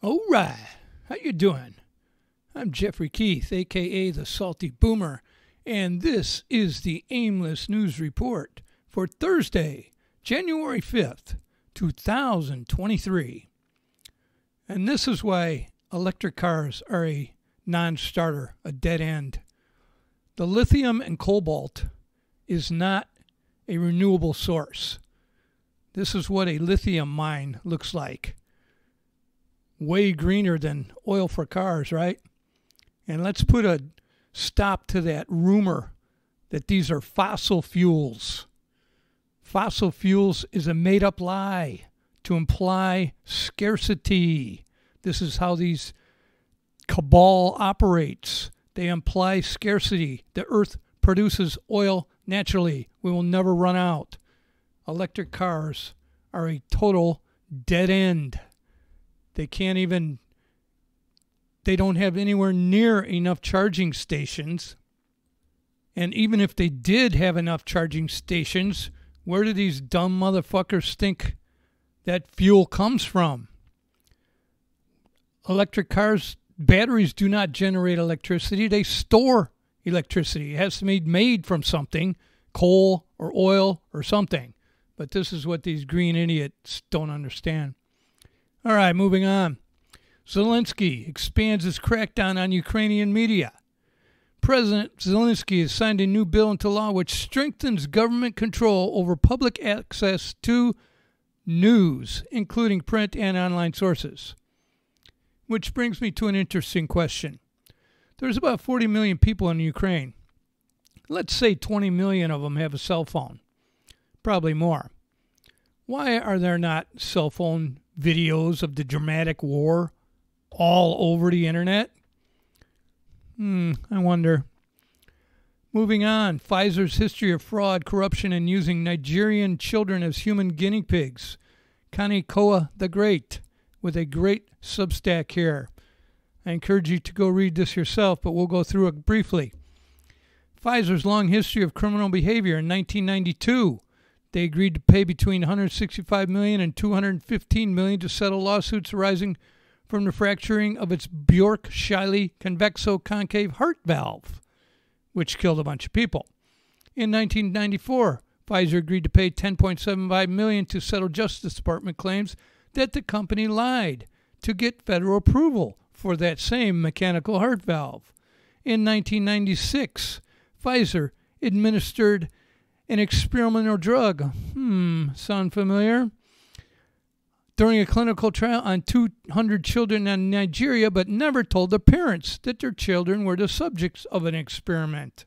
All right, how you doing? I'm Jeffrey Keith, aka the Salty Boomer, and this is the Aimless News Report for Thursday, January 5th, 2023. And this is why electric cars are a non-starter, a dead end. The lithium and cobalt is not a renewable source. This is what a lithium mine looks like. Way greener than oil for cars, right? And let's put a stop to that rumor that these are fossil fuels. Fossil fuels is a made up lie to imply scarcity. This is how these cabal operates. They imply scarcity. The earth produces oil naturally. We will never run out. Electric cars are a total dead end. They can't even, they don't have anywhere near enough charging stations. And even if they did have enough charging stations, where do these dumb motherfuckers think that fuel comes from? Electric cars, batteries do not generate electricity, they store electricity. It has to be made from something, coal or oil or something. But this is what these green idiots don't understand. All right, moving on. Zelensky expands his crackdown on Ukrainian media. President Zelensky has signed a new bill into law which strengthens government control over public access to news, including print and online sources. Which brings me to an interesting question. There's about 40 million people in Ukraine. Let's say 20 million of them have a cell phone, probably more. Why are there not cell phone videos of the dramatic war all over the internet? Hmm, I wonder. Moving on, Pfizer's history of fraud, corruption, and using Nigerian children as human guinea pigs. Kanekoa the Great, with a great Substack here. I encourage you to go read this yourself, but we'll go through it briefly. Pfizer's long history of criminal behavior in 1992 they agreed to pay between 165 million and 215 million to settle lawsuits arising from the fracturing of its Bjork Shiley convexo concave heart valve, which killed a bunch of people. In 1994, Pfizer agreed to pay 10.75 million to settle Justice Department claims that the company lied to get federal approval for that same mechanical heart valve. In 1996, Pfizer administered an experimental drug. Hmm, sound familiar? During a clinical trial on 200 children in Nigeria, but never told the parents that their children were the subjects of an experiment.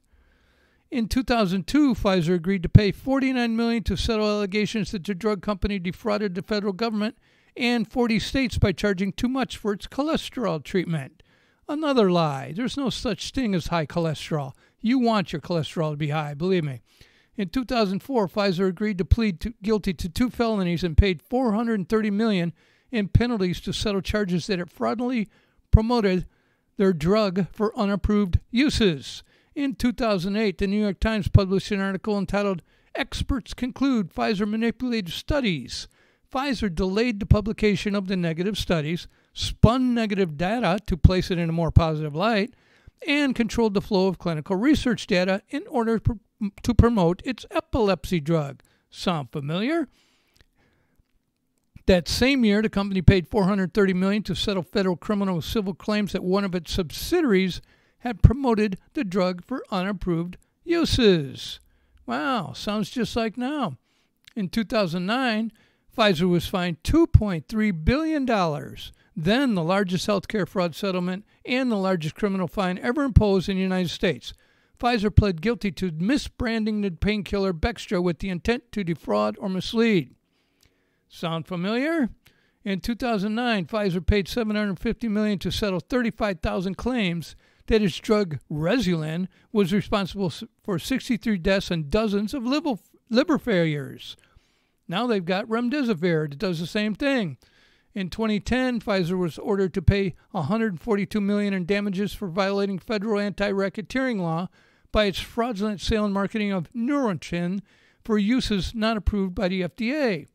In 2002, Pfizer agreed to pay 49 million to settle allegations that the drug company defrauded the federal government and 40 states by charging too much for its cholesterol treatment. Another lie. There's no such thing as high cholesterol. You want your cholesterol to be high, believe me. In 2004, Pfizer agreed to plead to, guilty to two felonies and paid 430 million in penalties to settle charges that it fraudulently promoted their drug for unapproved uses. In 2008, the New York Times published an article entitled Experts Conclude Pfizer Manipulated Studies. Pfizer delayed the publication of the negative studies, spun negative data to place it in a more positive light, and controlled the flow of clinical research data in order to promote its epilepsy drug. Sound familiar? That same year, the company paid 430 million to settle federal criminal civil claims that one of its subsidiaries had promoted the drug for unapproved uses. Wow, sounds just like now. In 2009, Pfizer was fined $2.3 billion, then the largest healthcare fraud settlement and the largest criminal fine ever imposed in the United States. Pfizer pled guilty to misbranding the painkiller Bextra with the intent to defraud or mislead. Sound familiar? In 2009, Pfizer paid 750 million to settle 35,000 claims that its drug Rezulin was responsible for 63 deaths and dozens of liver failures. Now they've got remdesivir that does the same thing. In 2010, Pfizer was ordered to pay 142 million in damages for violating federal anti-racketeering law by its fraudulent sale and marketing of Neurontin for uses not approved by the FDA.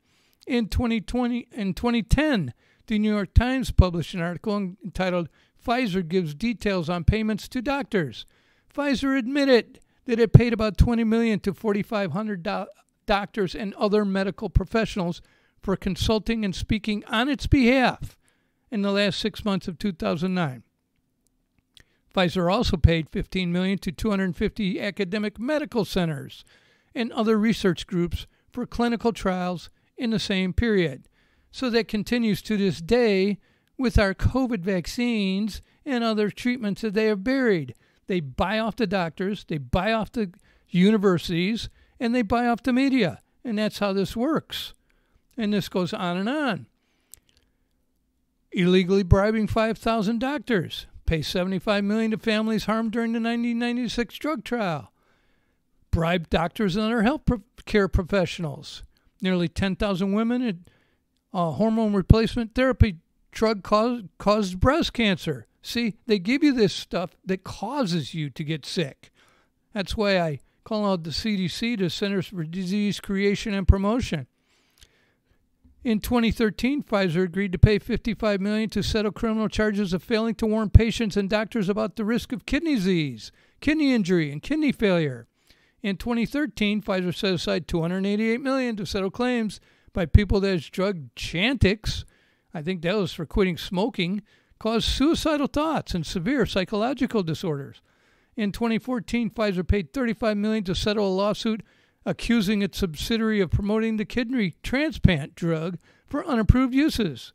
In 2020 in 2010, The New York Times published an article entitled Pfizer Gives Details on Payments to Doctors. Pfizer admitted that it paid about 20 million to 4500 do- doctors and other medical professionals for consulting and speaking on its behalf in the last 6 months of 2009. Pfizer also paid 15 million to 250 academic medical centers and other research groups for clinical trials in the same period. So that continues to this day with our COVID vaccines and other treatments that they have buried. They buy off the doctors, they buy off the universities, and they buy off the media. And that's how this works. And this goes on and on. Illegally bribing 5,000 doctors, pay 75 million to families harmed during the 1996 drug trial. Bribe doctors and other health care professionals. Nearly 10,000 women had uh, hormone replacement therapy drug caused, caused breast cancer. See, they give you this stuff that causes you to get sick. That's why I call out the CDC, the Centers for Disease Creation and Promotion. In 2013, Pfizer agreed to pay 55 million to settle criminal charges of failing to warn patients and doctors about the risk of kidney disease, kidney injury, and kidney failure. In 2013, Pfizer set aside 288 million to settle claims by people that drug Chantix, I think that was for quitting smoking, caused suicidal thoughts and severe psychological disorders. In 2014, Pfizer paid 35 million to settle a lawsuit accusing its subsidiary of promoting the kidney transplant drug for unapproved uses.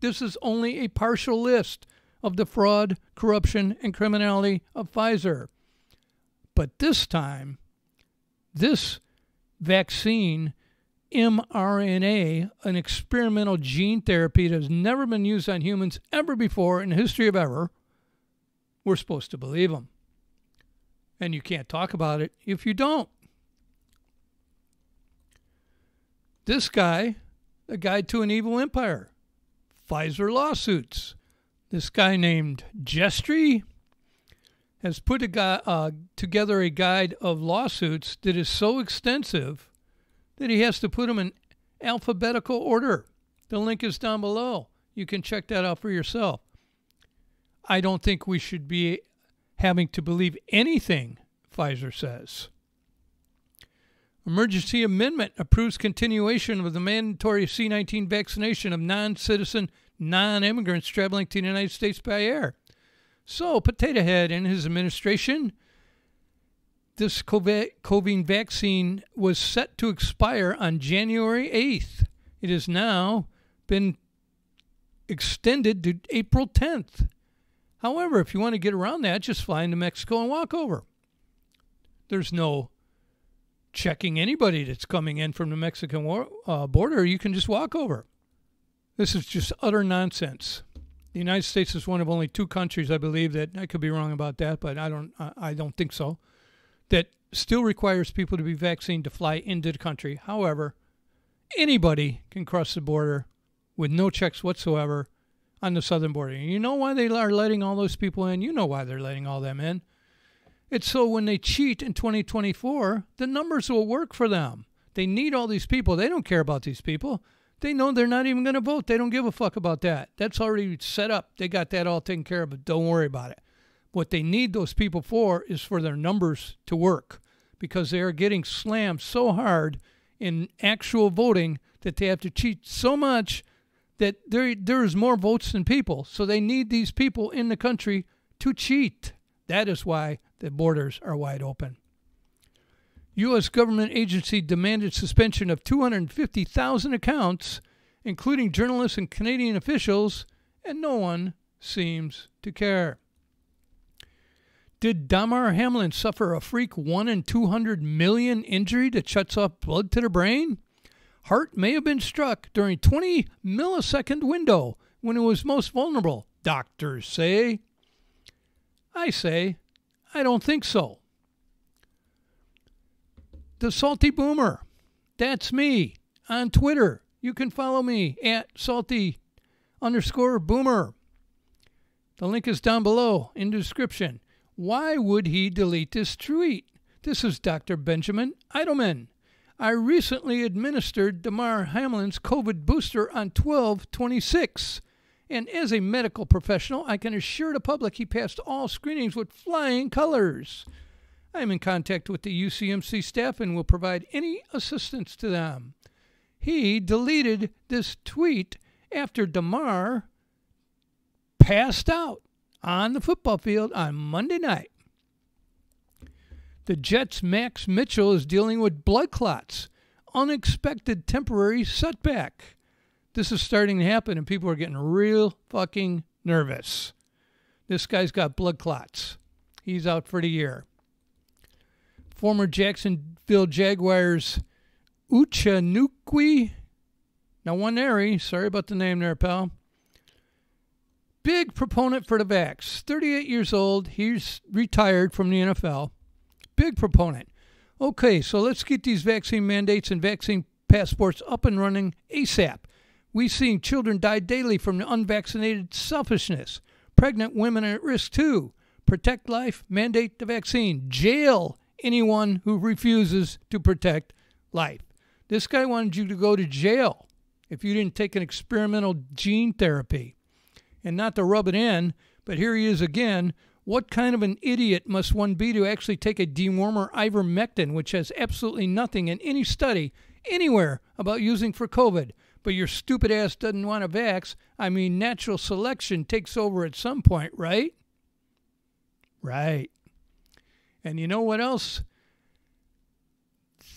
This is only a partial list of the fraud, corruption, and criminality of Pfizer. But this time, this vaccine, mRNA, an experimental gene therapy that has never been used on humans ever before in the history of ever, we're supposed to believe them. And you can't talk about it if you don't. This guy, a guide to an evil empire, Pfizer lawsuits. This guy named Jestre has put a guy, uh, together a guide of lawsuits that is so extensive that he has to put them in alphabetical order. The link is down below. You can check that out for yourself. I don't think we should be having to believe anything Pfizer says. Emergency amendment approves continuation of the mandatory C19 vaccination of non citizen, non immigrants traveling to the United States by air. So, Potato Head and his administration, this COVID vaccine was set to expire on January 8th. It has now been extended to April 10th. However, if you want to get around that, just fly into Mexico and walk over. There's no checking anybody that's coming in from the Mexican war, uh, border. You can just walk over. This is just utter nonsense. The United States is one of only two countries, I believe, that I could be wrong about that, but I don't, I don't think so, that still requires people to be vaccinated to fly into the country. However, anybody can cross the border with no checks whatsoever on the southern border. And you know why they are letting all those people in? You know why they're letting all them in. It's so when they cheat in 2024, the numbers will work for them. They need all these people. They don't care about these people. They know they're not even going to vote. They don't give a fuck about that. That's already set up. They got that all taken care of, but don't worry about it. What they need those people for is for their numbers to work because they are getting slammed so hard in actual voting that they have to cheat so much that there there is more votes than people. So they need these people in the country to cheat. That is why the borders are wide open. U.S. government agency demanded suspension of 250,000 accounts, including journalists and Canadian officials, and no one seems to care. Did Damar Hamlin suffer a freak 1 in 200 million injury that shuts off blood to the brain? Heart may have been struck during 20 millisecond window when it was most vulnerable, doctors say. I say I don't think so. The Salty Boomer. That's me on Twitter. You can follow me at salty underscore boomer. The link is down below in the description. Why would he delete this tweet? This is Dr. Benjamin Edelman. I recently administered Damar Hamlin's COVID booster on 1226. And as a medical professional, I can assure the public he passed all screenings with flying colors. I am in contact with the UCMC staff and will provide any assistance to them. He deleted this tweet after Damar passed out on the football field on Monday night. The Jets' Max Mitchell is dealing with blood clots, unexpected temporary setback. This is starting to happen, and people are getting real fucking nervous. This guy's got blood clots. He's out for the year. Former Jacksonville Jaguars Uchennuechi. Now, one Nwaneri, sorry about the name there, pal. Big proponent for the vax. 38 years old. He's retired from the NFL. Big proponent. Okay, so let's get these vaccine mandates and vaccine passports up and running ASAP. We've seen children die daily from unvaccinated selfishness. Pregnant women are at risk too. Protect life, mandate the vaccine. Jail anyone who refuses to protect life. This guy wanted you to go to jail if you didn't take an experimental gene therapy. And not to rub it in, but here he is again what kind of an idiot must one be to actually take a dewormer ivermectin, which has absolutely nothing in any study anywhere about using for COVID? But your stupid ass doesn't want to vax. I mean, natural selection takes over at some point, right? Right. And you know what else?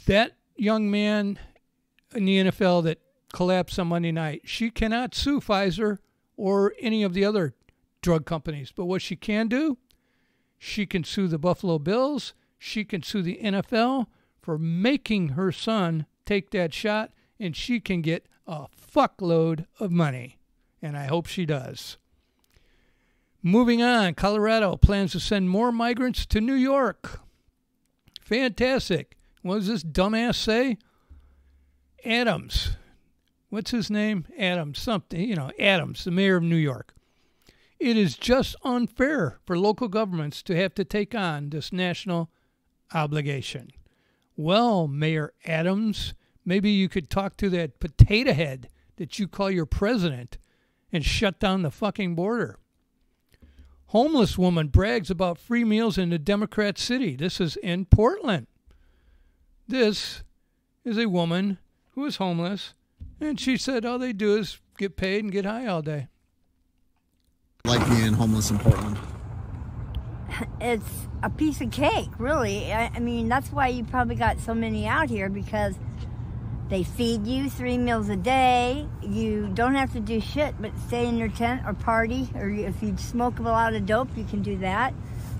That young man in the NFL that collapsed on Monday night, she cannot sue Pfizer or any of the other drug companies. But what she can do, she can sue the Buffalo Bills, she can sue the NFL for making her son take that shot, and she can get a fuckload of money. And I hope she does. Moving on, Colorado plans to send more migrants to New York. Fantastic. What does this dumbass say? Adams. What's his name? Adams, something, you know, Adams, the mayor of New York. It is just unfair for local governments to have to take on this national obligation. Well, Mayor Adams, maybe you could talk to that potato head that you call your president and shut down the fucking border. Homeless woman brags about free meals in the Democrat city. This is in Portland. This is a woman who is homeless, and she said all they do is get paid and get high all day like being homeless in Portland? It's a piece of cake, really. I, I mean, that's why you probably got so many out here because they feed you three meals a day. You don't have to do shit but stay in your tent or party. Or if you smoke a lot of dope, you can do that.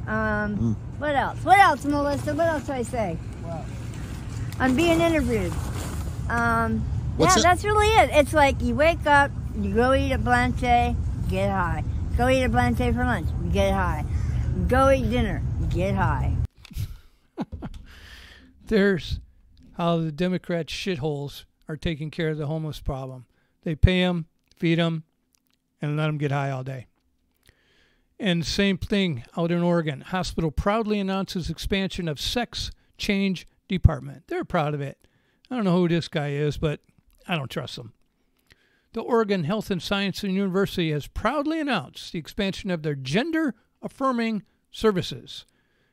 Um, mm. What else? What else, Melissa? What else do I say? I'm being interviewed. Um, yeah, it? that's really it. It's like you wake up, you go eat a Blanche, get high. Go eat a Blanche for lunch. Get high. Go eat dinner. Get high. There's how the Democrat shitholes are taking care of the homeless problem. They pay them, feed them, and let them get high all day. And same thing out in Oregon. Hospital proudly announces expansion of sex change department. They're proud of it. I don't know who this guy is, but I don't trust them the Oregon Health and Science University has proudly announced the expansion of their gender affirming services.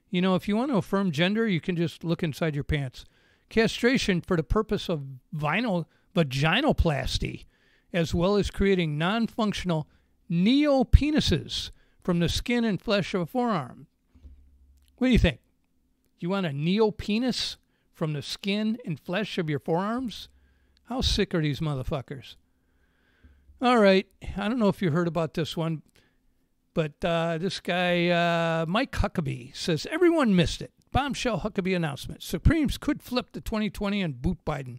You know, if you want to affirm gender, you can just look inside your pants. Castration for the purpose of penile vaginoplasty, as well as creating non functional neopenises from the skin and flesh of a forearm. What do you think? You want a neopenis from the skin and flesh of your forearms? How sick are these motherfuckers? All right. I don't know if you heard about this one, but uh, this guy, uh, Mike Huckabee, says everyone missed it. Bombshell Huckabee announcement. Supremes could flip the 2020 and boot Biden.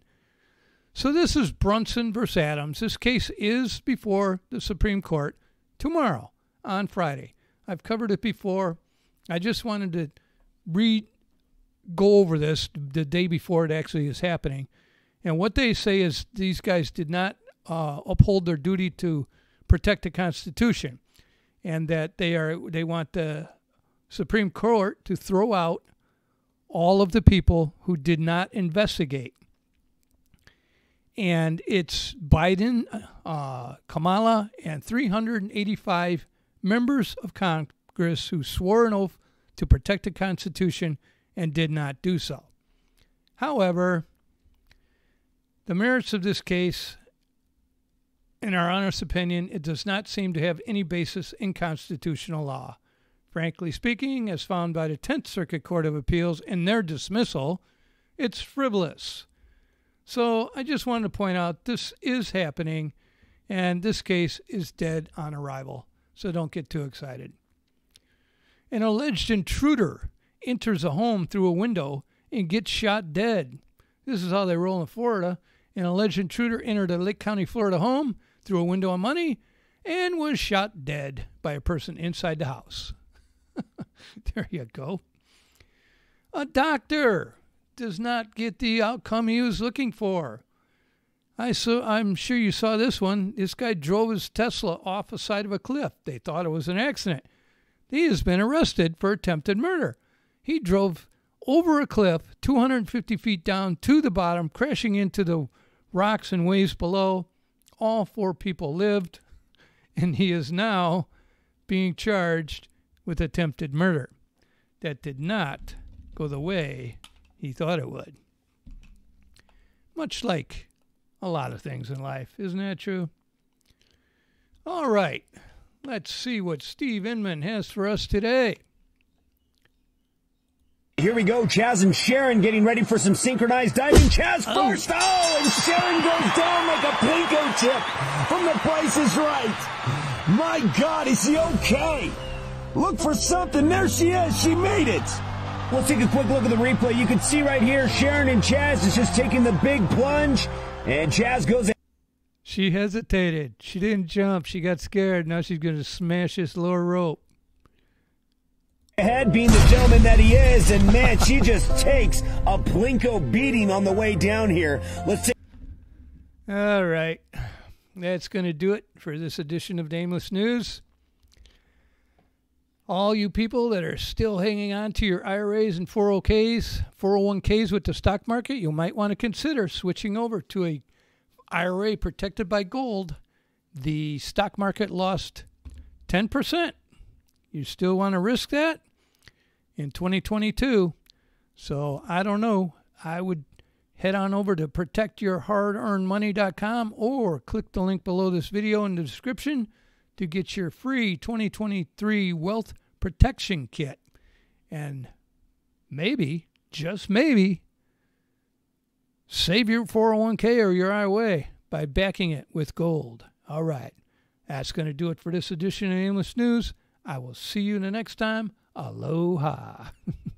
So this is Brunson versus Adams. This case is before the Supreme Court tomorrow on Friday. I've covered it before. I just wanted to re go over this the day before it actually is happening. And what they say is these guys did not uh, uphold their duty to protect the Constitution, and that they are they want the Supreme Court to throw out all of the people who did not investigate. and it's Biden, uh, Kamala, and 385 members of Congress who swore an oath to protect the Constitution and did not do so. However, the merits of this case, in our honest opinion, it does not seem to have any basis in constitutional law. Frankly speaking, as found by the 10th Circuit Court of Appeals in their dismissal, it's frivolous. So I just wanted to point out this is happening, and this case is dead on arrival. So don't get too excited. An alleged intruder enters a home through a window and gets shot dead. This is how they roll in Florida. An alleged intruder entered a Lake County, Florida home through a window on money and was shot dead by a person inside the house. there you go. A doctor does not get the outcome he was looking for. I saw, I'm sure you saw this one. This guy drove his Tesla off the side of a cliff. They thought it was an accident. He has been arrested for attempted murder. He drove over a cliff 250 feet down to the bottom, crashing into the rocks and waves below. All four people lived, and he is now being charged with attempted murder. That did not go the way he thought it would. Much like a lot of things in life, isn't that true? All right, let's see what Steve Inman has for us today. Here we go, Chaz and Sharon getting ready for some synchronized diving. Chaz oh. first, oh, and Sharon goes down like a plinko chip from The Price is Right. My God, is he okay? Look for something. There she is. She made it. We'll take a quick look at the replay. You can see right here, Sharon and Chaz is just taking the big plunge, and Chaz goes. She hesitated. She didn't jump. She got scared. Now she's going to smash this lower rope. Ahead, being the gentleman that he is, and man, she just takes a plinko beating on the way down here. Let's take. All right. That's going to do it for this edition of Aimless News. All you people that are still hanging on to your IRAs and 401ks, 401ks with the stock market, you might want to consider switching over to a IRA protected by gold. The stock market lost 10%. You still want to risk that? in 2022. So I don't know. I would head on over to protectyourhardearnedmoney.com or click the link below this video in the description to get your free 2023 wealth protection kit. And maybe, just maybe, save your 401k or your IRA by backing it with gold. All right. That's going to do it for this edition of Aimless News. I will see you the next time. Aloha.